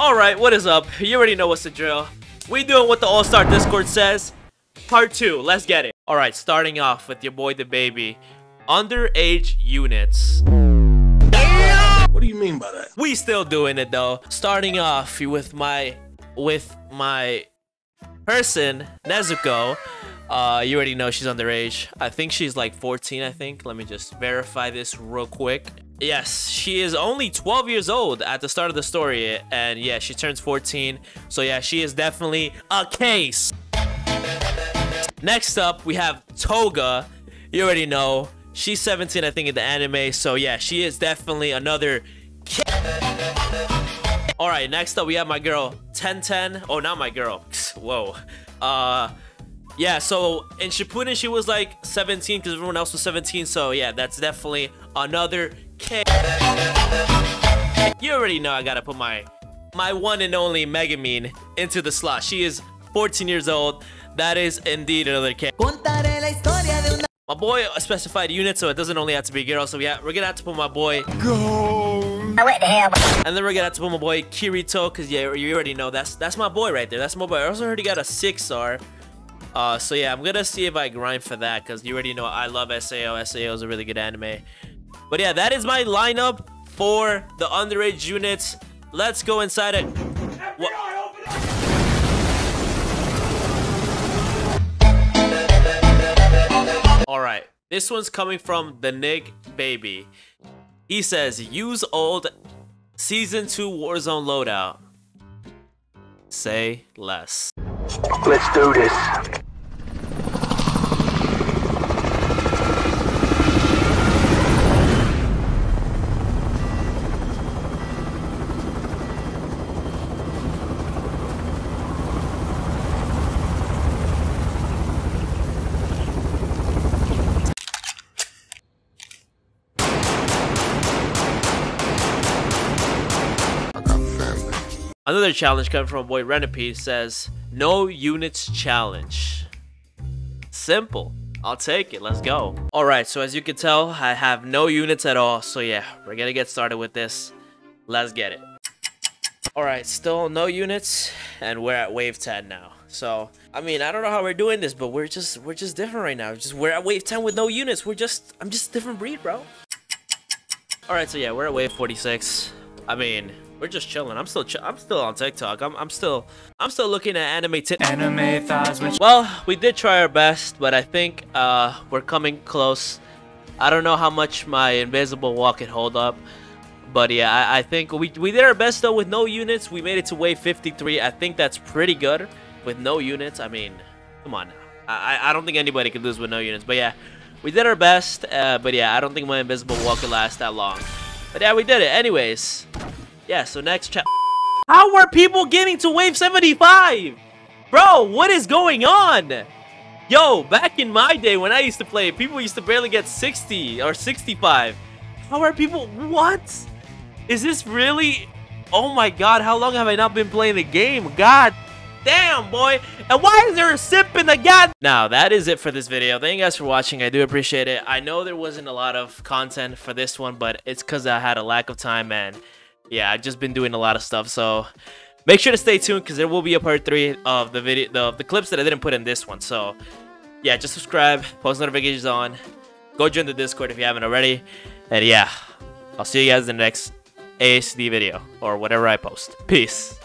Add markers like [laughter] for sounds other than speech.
Alright, what is up? You already know what's the drill. We doing what the All-Star Discord says. Part 2, let's get it. Alright, starting off with your boy the baby. Underage units. What do you mean by that? We still doing it though. Starting off with my with my person, Nezuko. Uh, you already know she's underage. I think she's like 14, I think. Let me just verify this real quick. Yes, she is only 12 years old at the start of the story. And yeah, she turns 14. So yeah, she is definitely a case. Next up, we have Toga. You already know. She's 17, I think, in the anime. So yeah, she is definitely another Alright, next up we have my girl, Tenten. Oh, not my girl. [laughs] Whoa. Uh, yeah, so in Shippuden she was like 17 because everyone else was 17. So yeah, that's definitely another K. You already know I gotta put my my one and only Megumin into the slot. She is 14 years old. That is indeed another K. My boy specified unit, so it doesn't only have to be a girl. So yeah, we're gonna have to put my boy. Gon. And then we're gonna have to put my boy Kirito, cause yeah, you already know that's that's my boy right there. That's my boy. I also heard he got a six star. Uh, so yeah, I'm gonna see if I grind for that, cause you already know I love Sao. Sao is a really good anime. But yeah, that is my lineup for the underage units. Let's go inside it. Alright, this one's coming from the Nick Baby. He says, use old Season 2 Warzone loadout. Say less. Let's do this. Another challenge coming from boy Renipede says, No units challenge. Simple. I'll take it. Let's go. Alright, so as you can tell, I have no units at all. So yeah, we're gonna get started with this. Let's get it. Alright, still no units, and we're at wave 10 now. So, I mean, I don't know how we're doing this, but we're just we're just different right now. Just we're at wave 10 with no units. We're just I'm just a different breed, bro. Alright, so yeah, we're at wave 46. I mean, we're just chilling. I'm still I'm still on TikTok. I'm I'm still I'm still looking at anime anime thoughts. Well, we did try our best, but I think uh we're coming close. I don't know how much my invisible wall can hold up. But yeah, I, I think we, we did our best though with no units. We made it to wave 53. I think that's pretty good with no units. I mean, come on. I, I don't think anybody could lose with no units. But yeah, we did our best. Uh, but yeah, I don't think my invisible wall could last that long. But yeah, we did it. Anyways, yeah, so next chat. How are people getting to wave 75? Bro, what is going on? Yo, back in my day when I used to play, people used to barely get 60 or 65. How are people... What? Is this really... Oh my god, how long have I not been playing the game? God damn, boy. And why is there a sip in the god? Now, that is it for this video. Thank you guys for watching. I do appreciate it. I know there wasn't a lot of content for this one, but it's because I had a lack of time, and yeah, I've just been doing a lot of stuff. So make sure to stay tuned because there will be a part three of the video, the, the clips that I didn't put in this one. So yeah, just subscribe, post notifications on, go join the Discord if you haven't already. And yeah, I'll see you guys in the next ASTD video or whatever I post. Peace.